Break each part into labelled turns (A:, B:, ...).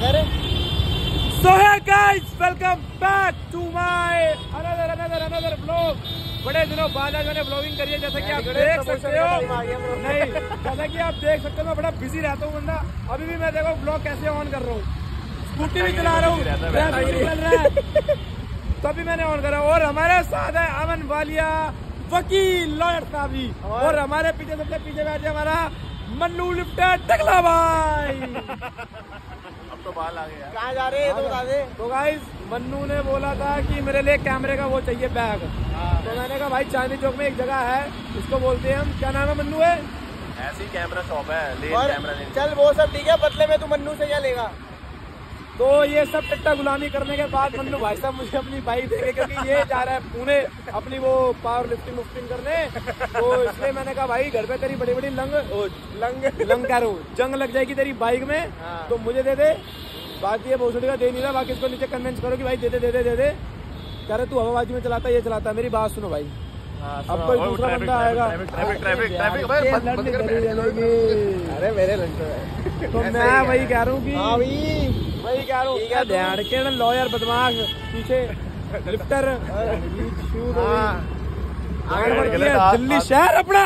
A: अगर
B: So hey guys, welcome back to my another another another vlog. बड़े दिनों बाद आज मैंने ब्लॉगिंग करी है जैसा कि आप देख सकते हो। नहीं जैसा कि आप देख सकते हो मैं बड़ा बिज़ी रहता हूँ बंदा। अभी भी मैं देखो ब्लॉग कैसे ऑन कर रहा हूँ। स्कूटी भी चला रहा हूँ। चल रहा है। तभी मैंने ऑन करा। और हमारे साथ है अमन वालिया वकील लॉयर साहब जी। और? हमारे पीछे सबसे पीछे बैठे हमारा मन्नू लिफ्टर टकला भाई।
A: कहाँ जा रहे हैं ये तो बता दे
B: तो गाइस मन्नू ने बोला था कि मेरे लिए कैमरे का वो चाहिए बैग तो मैंने कहा भाई चांदी चौक में एक जगह है उसको बोलते हैं हम। क्या नाम है मन्नू है?
C: ऐसी कैमरा शॉप है ले कैमरा
A: चल वो सब ठीक है बदले में तू मन्नू से क्या लेगा?
B: तो ये सब टिट्टा गुलामी करने के बाद मन्नू भाई साहब मुझे अपनी बाइक देंगे क्योंकि ये जा रहा है पुणे अपनी वो पावर लिफ्टिंग मुफ्टिंग करने। तो इसलिए मैंने कहा भाई घर पे तेरी बड़ी बड़ी लंग लंग लंग कह रहा हूँ जंग लग जाएगी तेरी बाइक में
A: हाँ।
B: तो मुझे दे दे। बाकी ये भोसड़ी का दे नहीं रहा बाकी इसको नीचे कन्वेंस करो कि भाई दे दे दे दे दे दे। कह रहे तू हवाबाजी में चलाता है ये चलाता है मेरी बात सुनो भाई। अब कोई दूसरा बंदा आएगा।
A: अरे मेरे
B: तो मैं वही कह रहा हूँ कि
A: हाँ
B: वही कह रहा हूँ।
A: ठीक है,
B: ध्यान के ना लॉयर बदमाश पीछे लिफ्टर।
A: हाँ।
B: आगे बढ़ के दिल्ली शहर अपना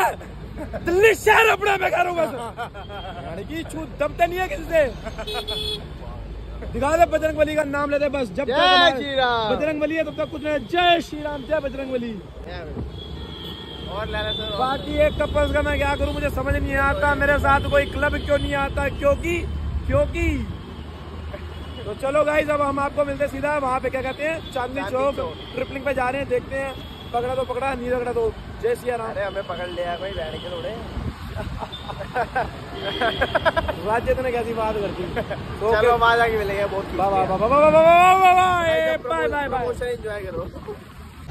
B: दिल्ली शहर अपना मैं कह रहा हूँ बस। यानी कि दबते नहीं है किसी से। दिखा दे बजरंग बली का नाम लेते बस जब तक
A: जय
B: हमारे-
A: श्री राम।
B: बजरंग बली है तब तक कुछ नहीं जय श्री राम जय बजरंग बली
A: और। लाला
B: बाकी एक कपल्स का मैं क्या करूँ मुझे समझ नहीं आता मेरे साथ कोई क्लब क्यों नहीं आता क्योंकि क्योंकि तो चलो गाइज़ अब हम आपको मिलते सीधा वहाँ पे क्या कहते हैं? चांदनी चौक ट्रिपलिंग पे जा रहे हैं देखते हैं। पकड़ा तो पकड़ा नहीं पकड़ा तो। जय सिया राम।
A: हमें पकड़ लिया भाई बैठ के थोड़े।
B: राज्य ने कैसी बात करती तो
A: चलो आवाज़ आगे मिलेगा बहुत
B: बाबा बाबा बाबा बाबा बाय बाय बाय
A: एंजॉय करो।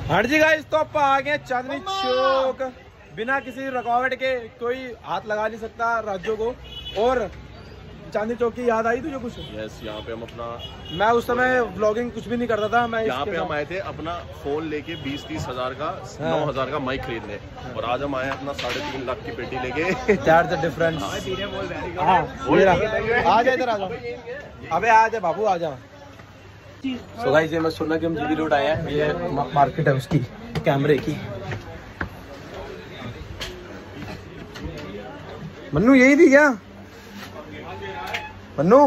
B: हाँ जी गाइस तो आप आ गए चांदनी चौक। बिना किसी रुकावट के कोई हाथ लगा नहीं सकता राज्यों को। और चांदनी चौक की याद आई तुझे कुछ?
C: यस यहाँ पे हम अपना
B: मैं उस समय व्लॉगिंग कुछ भी नहीं करता था मैं
C: यहाँ पे हम आए थे अपना फ़ोन लेके बीस तीस हज़ार का
B: हाँ।
C: नौ हज़ार का माइक खरीदने। और आज हम आए अपना साढ़े तीन लाख की पेटी लेके।
B: Difference. हाँ, ये रहा। आ जा इधर आ अबे आ जा बाबू आ जा। सो गाइस ये मैं सुना कि हम जीबी रोड आए हैं। ये मार्केट है उसकी कैमरे की। मन्नू यही थी क्या? मन्नू?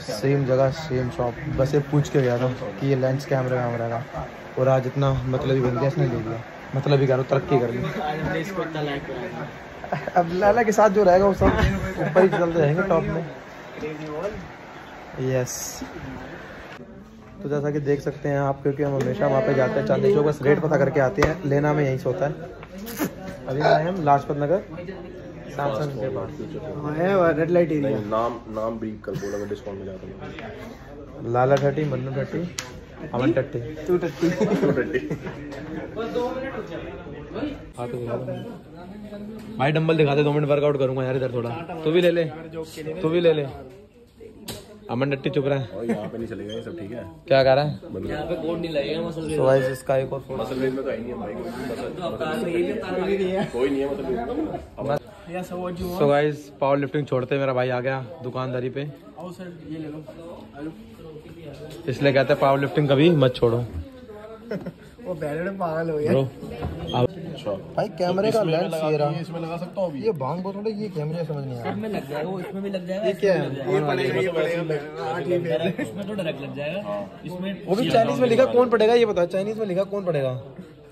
B: सेम जगह सेम शॉप बस ये पूछ के गया था कि ये लेंस कैमरा कैमरा का। और आज इतना मतलब ही बन गया इसने ले लिया। मतलब ही कह रहा हूँ तरक्की कर ली। अब लाला के साथ जो रहेगा वो सब ऊपर ही चलते रहेंगे टॉप में। यस तो जैसा कि देख सकते हैं आप क्योंकि हम हमेशा वहाँ पे जाते हैं चांदी चौक बस रेट पता करके आते हैं। लेना में यहीं से होता है। अभी आए हम लाजपत नगर। सैमसंग के पास। रेड लाइट
C: नहीं नाम नाम ब्रीफ कर बोला मैं डिस्काउंट में जाता हूँ।
B: लाला ठट्टी मन्नू ठट्टी अमन टट्टी
A: तू टट्टी
B: भाई डंबल दिखा दे दो मिनट वर्कआउट करूँगा यार इधर थोड़ा। तू भी ले ले। तू भी ले ले। अमन टट्टी चुप रहा है।
C: और यहाँ पे नहीं चलेगा ये सब ठीक है।
B: क्या कह रहा है?
C: यहाँ पे कोड नहीं लगेगा मतलब
B: तो गाइस इसका एक और फ़ोटो
C: मसल में तो आई नहीं है भाई। कोई नहीं है मतलब
B: सो गाइस पावर लिफ्टिंग छोड़ते मेरा भाई आ गया दुकानदारी पे। इसलिए कहते हैं पावर लिफ्टिंग कभी मत छोड़ो।
A: वो पागल हो गया।
B: अब
C: अच्छा।
B: भाई कैमरे का लेंस ये रहा।
C: इसमें लगा सकता हूँ अभी?
B: ये भाँग रहे ये कैमरे समझ नहीं आ रहा।
D: में लग जाएगा वो इसमें भी लग जाएगा
B: ये क्या है?
A: ये पड़ेगा ये पड़ेगा हाँ, ठीक है।
D: इसमें तो डायरेक्ट लग जाएगा। इसमें
B: वो भी चाइनीज़ में लिखा कौन पड़ेगा ये बता चाइनीज़ में लिखा कौन पड़ेगा?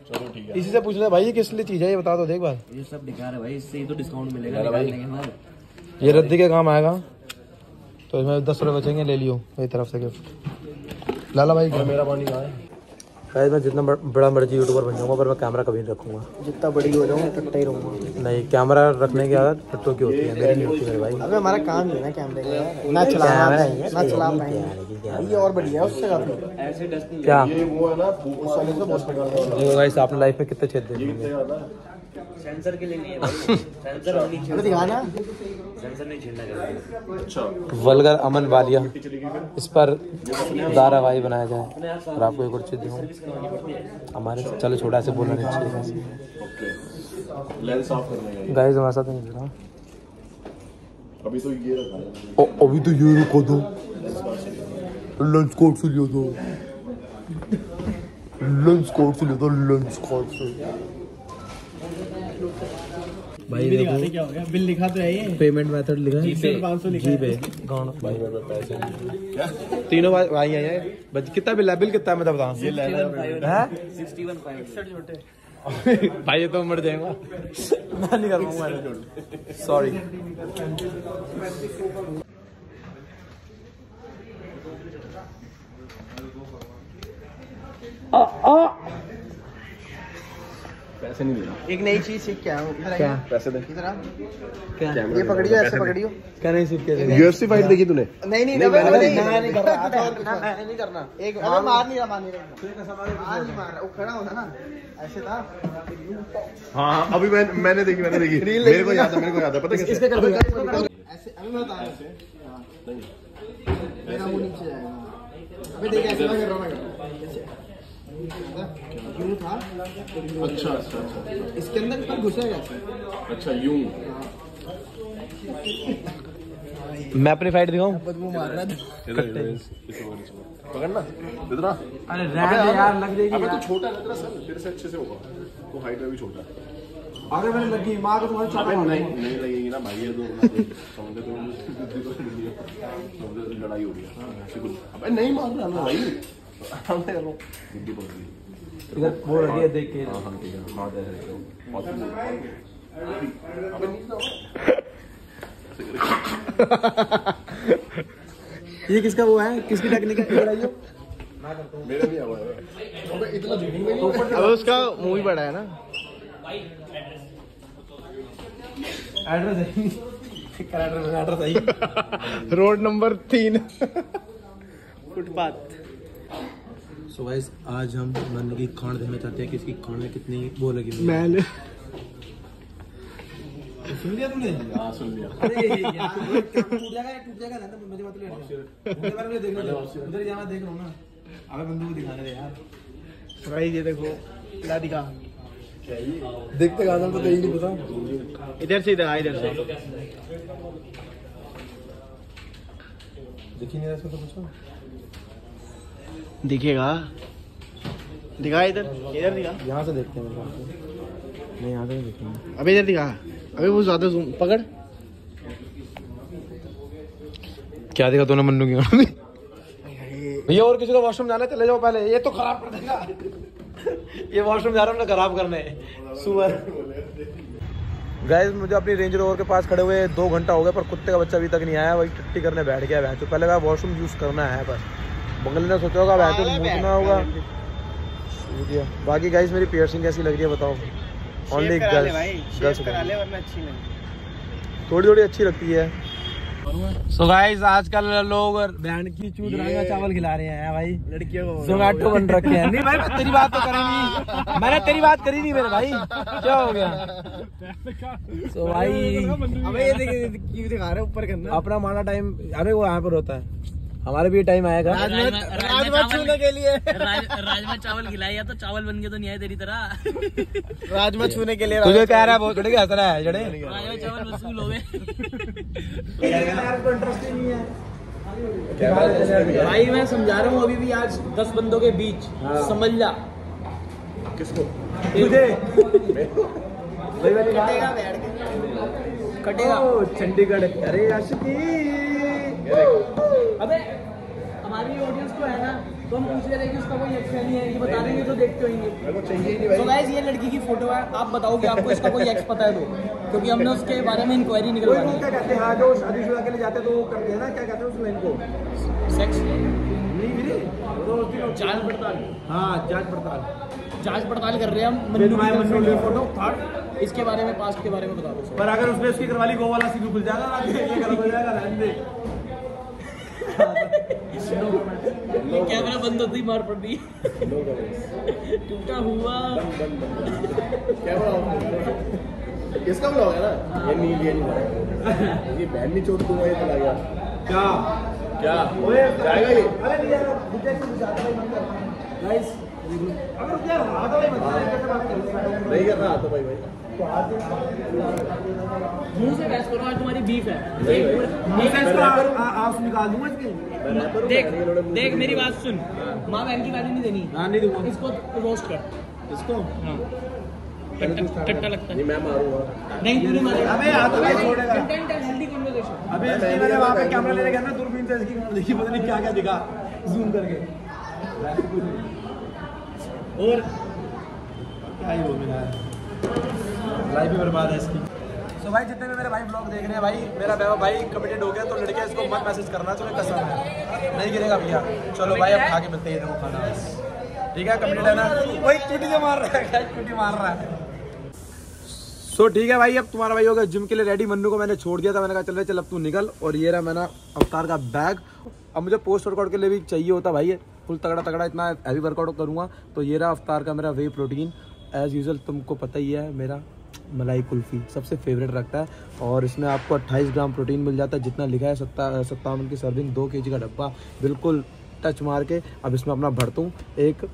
C: चलो ठीक है।
B: इसी से पूछ ले भाई ये किस लिए चीज़ है ये बता दो देख बार।
D: ये सब दिखा रहे भाई इससे ही तो डिस्काउंट मिलेगा भाई
B: ये रद्दी के काम आएगा तो इसमें दस रुपए बचेंगे ले लियो मेरी तरफ़ से गिफ्ट लाला भाई
C: मेरा पानी कहा है
B: शायद मैं जितना बड़ा मर्ज़ी यूट्यूबर बन जाऊँगा पर मैं कैमरा कभी नहीं रखूँगा।
A: जितना बड़ी हो जाऊँगा टट्टा ही रहूँगा।
B: नहीं कैमरा रखने की आदत फटो की होती है? मेरी नहीं होती मेरे भाई।
A: अबे हमारा काम ही है ना कैमरे का। ना चलाना रहा है ना चला पाएँगे। ये और बढ़िया है उससे काफ़ी।
B: क्या?
C: ये वो है ना उस वाले से बहुत निकालना है
B: देखो गाइस आपने लाइफ में कितने छेद देखे
D: सेंसर के लिए नहीं है भाई। सेंसर नहीं
A: अबे दिखाना
D: सेंसर नहीं छीनना चाहिए
C: अच्छा।
B: वलगर अमन वालिया। इस पर धारावाही बनाया जाए। और आपको एक और चीज़ दूँ हमारे चलो छोटा से बोलना नहीं चाहिए।
C: ओके। लेंस साफ़ करने
B: गाइस हमारे साथ नहीं जुड़ा
C: अभी तो ये रखा है।
B: अभी तो ये रुको दो। लंच कोट से लिया था लंच कोट से लिया था लंच कोट से। भाई देखो।
A: क्या हो गया? बिल लिखा तो है ये।
B: पेमेंट मेथड लिखा है।
A: पाँच सौ लिखा
B: कौन? भाई मेरे पास पैसे नहीं तीनों भाई भाई आए हैं कितना बिल है? बिल कितना है? मैं तो बता हैं?
D: Sixty one five.
B: भाई ये तो मर जाएगा। मैं नहीं कर पाऊँगा। सॉरी
C: पैसे नहीं देना।
B: एक नई चीज़ सीख के आया हूँ। इधर
C: क्या? पैसे दे।
B: इधर
C: क्या?
B: ये पकड़ियो ऐसे पकड़ियो।
A: क्या नहीं सीख के
C: यूएफसी फाइट देखी तूने?
B: नहीं नहीं
C: नहीं।
B: मैं नहीं कर रहा मैं नहीं करना। एक अबे मार नहीं रहा मार नहीं रहा। मार नहीं मार वो खड़ा होता ना। ऐसे था।
C: हाँ हाँ अभी मैं मैंने देखी मैंने देखी।
B: रील
C: मेरे को याद है मेरे को याद है पता कैसे?
B: इसके कर ऐसे अभी मैं बता रहा हूँ। मेरा मुँह नीचे जाएगा। अबे देख ऐसे मैं कर रहा हूँ। यूँ था
C: अच्छा अच्छा अच्छा।
B: इसके अंदर घुसेगा ऐसे
C: अच्छा यूँ।
A: मैं अपनी फाइट दिखाऊँ?
B: बदबू मार रहा है।
C: पकड़ना इतना
A: अरे यार लग जाएगी
C: अबे तू छोटा है तेरा सर। तेरे से अच्छे से होगा। तू हाइट में भी छोटा
A: अगर मैंने लगी माँ को तुम्हारे
C: अबे नहीं नहीं लगेगी ना भाई ये तो समझे तो तो। समझे लड़ाई हो रही कुछ अबे नहीं मार रहा ना भाई।
A: इधर वो रही है देख के
C: हाँ हाँ ठीक है नीचे आओ।
A: ये किसका वो है? किसकी टेक्निक है? हो
C: मेरा भी है इतना
B: उसका मुँह ही बड़ा है ना।
A: एड्रेस है। एड्रेस एड्रेस
B: रोड नंबर तीन।
A: फुटपाथ
B: सो गाइस आज हम मनु की खान देखना चाहते हैं कि इसकी खान में कितनी वो लगी हुई है।
A: मैंने
B: सुन लिया तुमने
C: हाँ सुन लिया।
B: अरे यार टूट जाएगा टूट जाएगा ना मुझे मत ले उनके बारे में देखना उधर जाना देख। रहा हूँ ना। अबे बंदूक दिखा रहे यार।
A: भाई ये देखो ला दिखा।
B: देखते गाना तो यही नहीं पता।
A: इधर से इधर आ इधर से।
B: दिखी नहीं रहा इसको तो पूछो
A: दिखेगा। दिखा इधर। इधर दिखा।
B: यहाँ से देखते हैं नहीं यहाँ से नहीं दिखेंगे
A: अबे इधर दिखा। अबे वो ज़्यादा zoom- पकड़।
B: क्या देखा तूने मन्नू की? भैया और किसी को वॉशरूम जाना चले जाओ पहले। ये तो खराब कर देगा। ये वॉशरूम जा रहा हूँ खराब करने सुअर। गाइस मुझे अपनी रेंज रोवर के पास खड़े हुए दो घंटा हो गया पर कुत्ते का बच्चा अभी तक नहीं आया। वही टट्टी करने बैठ गया वह तो पहले कहा वॉशरूम यूज़ करना है बस बंगल ने सोचा होगा वह तो मुझना होगा। बाकी गाइस मेरी पियर्सिंग कैसी लग रही है बताओ? ओनली गर्ल्स गर्ल्स
A: वरना अच्छी नहीं
B: थोड़ी थोड़ी अच्छी लगती है। सो so गाइस आजकल लोग बैंड की चूत रंगा चावल खिला रहे हैं भाई।
A: लड़कियों को
B: जोमैटो बन रखे हैं। नहीं भाई मैं तेरी बात तो करी नहीं। मैंने तेरी बात करी नहीं मेरे भाई। क्या हो गया? सो भाई
A: अबे ये देख क्यों दिखा रहे ऊपर करना?
B: अपना माना टाइम अबे वो यहाँ पर होता है। हमारे भी टाइम आएगा
A: राजमा छूने के लिए।
D: राजमा चावल खिलाए या तो चावल बन के तो नहीं आए तेरी तरह।
A: राजमा छूने के लिए
B: तुझे कह रहा है बहुत हंस रहा है जड़े।
D: राजमा चावल वसूल हो गए। भाई मैं समझा रहा हूँ अभी भी आज दस बंदों के बीच समझ जा।
C: किसको?
B: तुझे।
D: कटेगा
B: ओ, चंडीगढ़। अरे आशिकी
D: अबे हमारी ऑडियंस को है ना तो हम पूछ रहे थे कि उसका कोई एक्स नहीं है ये बता देंगे तो देखते होंगे। तो गाइस ये लड़की की फ़ोटो है आप बताओ कि आपको इसका कोई एक्स पता है तो क्योंकि हमने उसके बारे में इंक्वायरी निकलवाई।
B: क्या कहते हैं हाँ जो शादीशुदा के लिए जाते तो वो करते हैं ना क्या कहते हैं उस लाइन को?
D: सेक्स
B: नहीं मेरे तो उस दिन-
D: जाँच पड़ताल।
B: हाँ जाँच पड़ताल।
D: जाँच पड़ताल कर रहे हैं हम फ़ोटो। थर्ड इसके बारे में पास्ट के बारे में बता दो
B: पर अगर उसने उसकी करवा ली गो वाला सीधू खुल जाएगा ये गलत हो जाएगा रहने दे।
D: ये कैमरा बंद होती मार पड़ रही है टूटा हुआ।
C: इसका ब्लॉग है ना? ये नहीं ये नहीं ये बहन नहीं चोट दूँगा ये चला गया।
B: क्या?
C: क्या?
B: ओए
C: जाएगा ये?
B: अरे नहीं यार मुझे कुछ ज़्यादा ही मन कर। गाइस अगर यार हाथ वाले मत कैसे बात कर
C: नहीं कर रहा तो भाई भाई।
D: मुँह से बहस करो आज तुम्हारी बीफ है।
B: आप निकाल दूँगा इसके
D: देख देख मेरी बात सुन। माँ बहन की गाली नहीं देनी।
B: हाँ नहीं दूँगा।
D: इसको रोस्ट कर।
B: इसको?
D: हाँ। कट्टा लगता है।
C: मैं मारूँगा।
D: नहीं तू नहीं मारेगा।
B: अबे हाथ तो छोड़ेगा।
D: कंटेंट है हेल्दी कन्वर्सेशन
B: अबे इसकी मैंने वहाँ पे कैमरा लेने गया ना दूरबीन से इसकी देखी पता नहीं क्या क्या दिखा। जूम करके। और क्या ही बोलूँ यार। लाइफ ही बर्बाद है इसकी। सो भाई जितने भी मेरे भाई ब्लॉग देख रहे हैं भाई मेरा वैभव भाई कमिटेड हो गया तो लड़के इसको मत मैसेज करना तुम्हें कसम है। नहीं गिरेगा भैया। चलो भाई अब खा के मिलते हैं देखो खाना। ठीक है कमिटेड है ना? टूटी से मार रहा है टूटी मार रहा है? So, ठीक है भाई अब तुम्हारा भाई हो गया जिम के लिए रेडी मन्नू को मैंने छोड़ दिया था मैंने कहा चल चल अब तू निकल। और ये रहा मैंने अवतार का बैग अब मुझे पोस्ट वर्कआउट के लिए भी चाहिए होता भाई फुल तगड़ा तगड़ा इतना हैवी वर्कआउट करूँगा। तो ये रहा अवतार का मेरा वे प्रोटीन एज यूजल तुमको पता ही है मेरा मलाई कुल्फी सबसे फेवरेट रखता है। और इसमें आपको 28 ग्राम प्रोटीन मिल जाता है जितना लिखा है सत्ता सत्तावन की सर्विंग दो के का डब्बा। बिल्कुल टच मार के अब इसमें अपना भरता हूँ। एक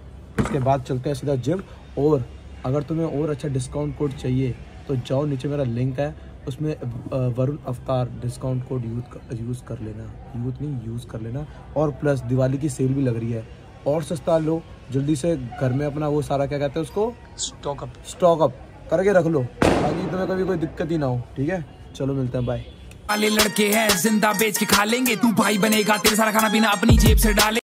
B: उसके बाद चलते हैं सीधा जिम और अगर तुम्हें और अच्छा डिस्काउंट कोड चाहिए तो जाओ नीचे मेरा लिंक है। उसमें Varun Avatar discount code use कर, यूज़ कर लेना। यूज़ नहीं यूज़ कर लेना। और प्लस दिवाली की सेल भी लग रही है। और सस्ता लो जल्दी से घर में अपना वो सारा क्या कहते हैं उसको? स्टॉक अप स्टॉक अप करके रख लो। ताकि तुम्हें कभी कोई दिक्कत ही ना हो, ठीक है? चलो, मिलते हैं बाय
E: वाले लड़के हैं, ज़िंदा बेच के खा लेंगे। तू भाई बनेगा, तेरे सारा खाना पीना अपनी जेब से डाले